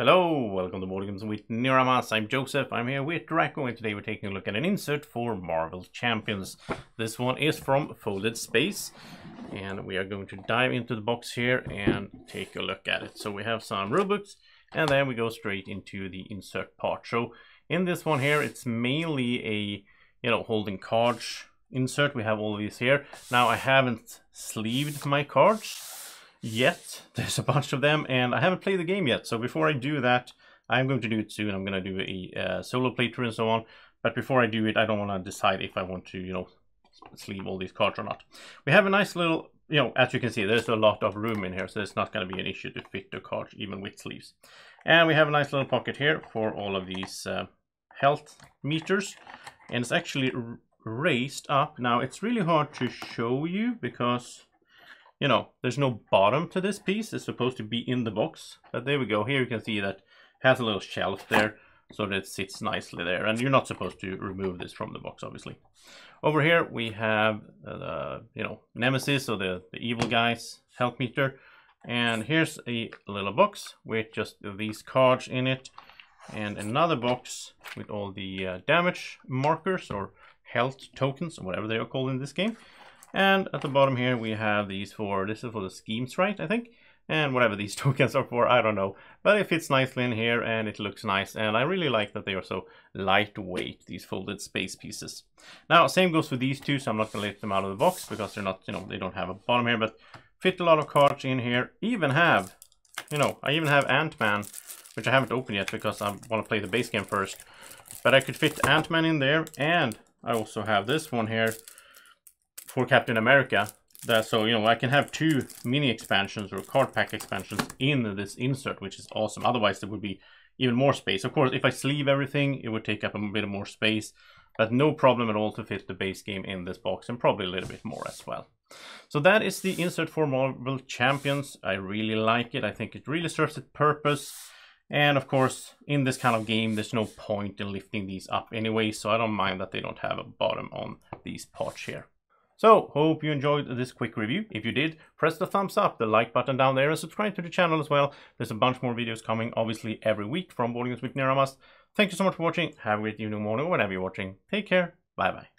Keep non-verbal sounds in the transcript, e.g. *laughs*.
Hello, welcome to Board Games with Niramas. I'm Joseph. I'm here with Drako, and today we're taking a look at an insert for Marvel Champions. This one is from Folded Space, and we are going to dive into the box here and take a look at it. So we have some rulebooks, and then we go straight into the insert part. So in this one here, it's mainly a, you know, holding cards insert. We have all these here. Now I haven't sleeved my cards yet. *laughs* There's a bunch of them, and I haven't played the game yet. So before I do that, I'm going to do it soon. I'm going to do a uh, solo playthrough and so on. But before I do it, I don't want to decide if I want to, you know, sleeve all these cards or not. We have a nice little, you know, as you can see, there's a lot of room in here, so it's not going to be an issue to fit the cards even with sleeves. And we have a nice little pocket here for all of these uh, health meters. And it's actually raised up. Now, it's really hard to show you because you know, there's no bottom to this piece. It's supposed to be in the box. But there we go. Here you can see that has a little shelf there so that it sits nicely there. And you're not supposed to remove this from the box, obviously. Over here we have uh, you know, Nemesis, or the, the evil guy's health meter. And here's a little box with just these cards in it. And another box with all the uh, damage markers or health tokens, or whatever they are called in this game. And at the bottom here, we have these for, this is for the schemes, right, I think? And whatever these *laughs* tokens are for, I don't know. But it fits nicely in here and it looks nice. And I really like that they are so lightweight, these folded space pieces. Now, same goes for these two, so I'm not going to lift them out of the box because they're not, you know, they don't have a bottom here. But fit a lot of cards in here. Even have, you know, I even have Ant-Man, which I haven't opened yet because I want to play the base game first. But I could fit Ant-Man in there. And I also have this one here for Captain America. That so you know I can have two mini expansions or card pack expansions in this insert, which is awesome. Otherwise, there would be even more space. Of course, if I sleeve everything, it would take up a bit more space, but no problem at all to fit the base game in this box and probably a little bit more as well. So that is the insert for Marvel Champions. I really like it. I think it really serves its purpose. And of course, in this kind of game, there's no point in lifting these up anyway, so I don't mind that they don't have a bottom on these parts here. So, hope you enjoyed this quick review. If you did, press the thumbs up, the like button down there, and subscribe to the channel as well. There's a bunch more videos coming, obviously, every week from Board Games with Niramas. Thank you so much for watching. Have a great evening, morning, whenever you're watching. Take care. Bye-bye.